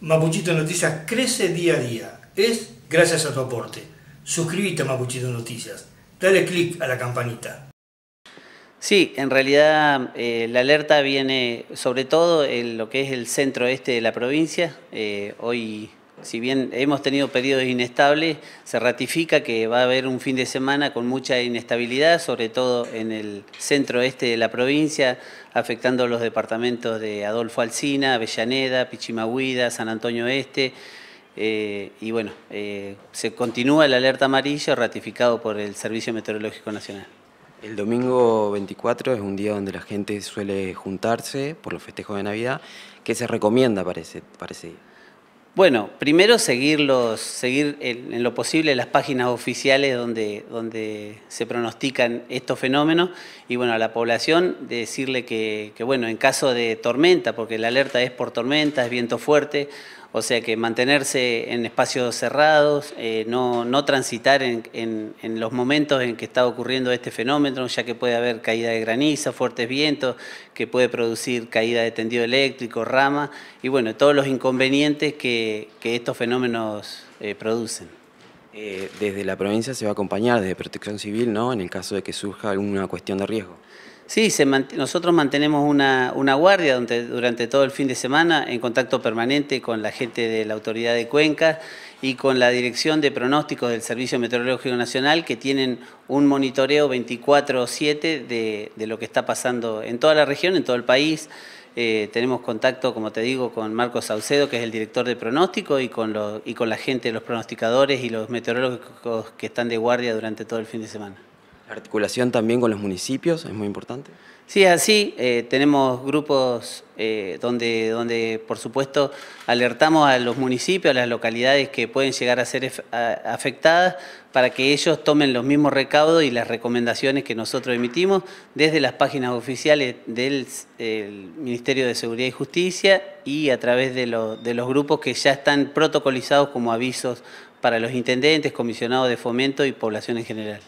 Mapuchito Noticias crece día a día. Es gracias a tu aporte. Suscríbete a Mapuchito Noticias. Dale clic a la campanita. Sí, en realidad eh, la alerta viene sobre todo en lo que es el centro este de la provincia. Eh, hoy, si bien hemos tenido periodos inestables, se ratifica que va a haber un fin de semana con mucha inestabilidad, sobre todo en el centro este de la provincia, afectando los departamentos de Adolfo Alsina, Avellaneda, Pichimahuida, San Antonio Este. Eh, y bueno, se continúa el alerta amarillo ratificado por el Servicio Meteorológico Nacional. El domingo 24 es un día donde la gente suele juntarse por los festejos de Navidad. ¿Qué se recomienda para ese, día? Bueno, primero seguirlos, seguir en, lo posible las páginas oficiales donde, donde se pronostican estos fenómenos y bueno, a la población decirle que, que bueno, en caso de tormenta, porque la alerta es por tormenta, es viento fuerte, o sea que mantenerse en espacios cerrados, eh, no, transitar en, los momentos en que está ocurriendo este fenómeno, ya que puede haber caída de granizo, fuertes vientos, que puede producir caída de tendido eléctrico, rama, y bueno, todos los inconvenientes que, estos fenómenos eh, producen. Eh, desde la provincia se va a acompañar desde Protección Civil, ¿no? En el caso de que surja alguna cuestión de riesgo. Sí, nosotros mantenemos una, guardia durante, todo el fin de semana en contacto permanente con la gente de la Autoridad de Cuenca y con la Dirección de Pronósticos del Servicio Meteorológico Nacional que tienen un monitoreo 24-7 de, lo que está pasando en toda la región, en todo el país. Eh, tenemos contacto, como te digo, con Marcos Saucedo, que es el director de pronóstico, y con, y con la gente, los pronosticadores y los meteorólogos que están de guardia durante todo el fin de semana. La articulación también con los municipios es muy importante. Sí, así eh, tenemos grupos eh, donde, donde, por supuesto, alertamos a los municipios, a las localidades que pueden llegar a ser afectadas para que ellos tomen los mismos recaudos y las recomendaciones que nosotros emitimos desde las páginas oficiales del Ministerio de Seguridad y Justicia y a través de, de los grupos que ya están protocolizados como avisos para los intendentes, comisionados de fomento y población en general.